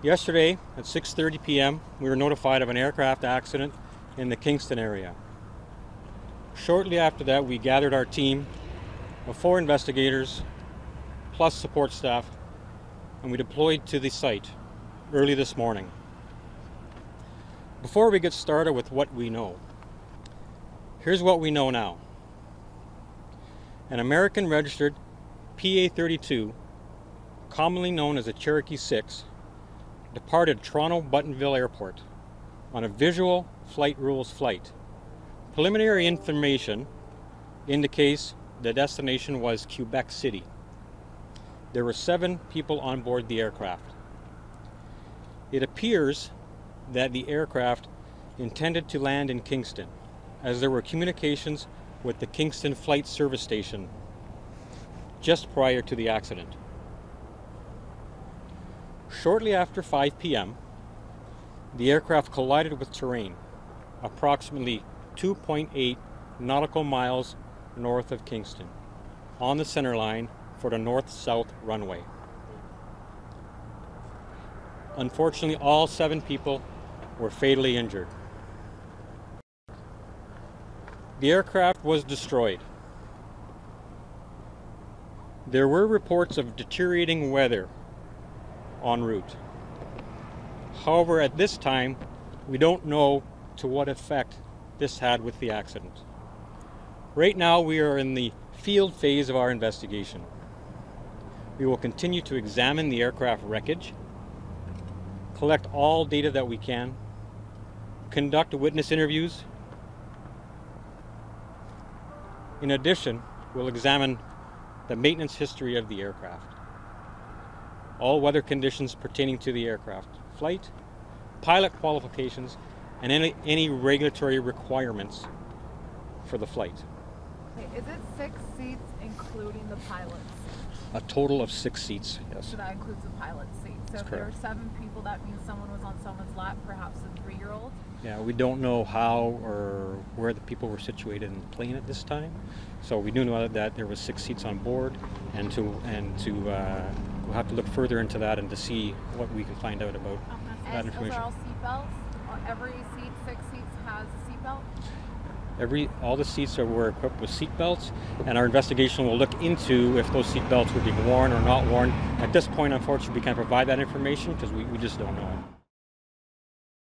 Yesterday at 6:30 p.m., we were notified of an aircraft accident in the Kingston area. Shortly after that, we gathered our team of four investigators plus support staff and we deployed to the site early this morning. Before we get started with what we know, here's what we know now. An American registered PA 32, commonly known as a Cherokee 6, departed Toronto Buttonville Airport on a visual flight rules flight. Preliminary information indicates the destination was Quebec City. There were seven people on board the aircraft. It appears that the aircraft intended to land in Kingston, as there were communications with the Kingston Flight Service Station just prior to the accident. Shortly after 5 p.m., the aircraft collided with terrain approximately 2.8 nautical miles north of Kingston on the center line for the north south runway. Unfortunately, all seven people were fatally injured. The aircraft was destroyed. There were reports of deteriorating weather en route. However, at this time, we don't know to what effect this had with the accident. Right now, we are in the field phase of our investigation. We will continue to examine the aircraft wreckage, collect all data that we can, conduct witness interviews. In addition, we'll examine the maintenance history of the aircraft all weather conditions pertaining to the aircraft, flight, pilot qualifications, and any, any regulatory requirements for the flight. Okay, is it six seats including the pilots? A total of six seats, yes. So that includes the pilot's seat. So That's if there are seven people, that means someone was on someone's lap, perhaps a three-year-old. Yeah, we don't know how or where the people were situated in the plane at this time. So we do know that there was six seats on board, and to and to uh, we'll have to look further into that and to see what we can find out about that And those information. are all seatbelts. Uh, Every seat, six seats, has a seatbelt. Every all the seats are were equipped with seat belts, and our investigation will look into if those seat belts were being worn or not worn. At this point, unfortunately, we can't provide that information because we, we just don't know.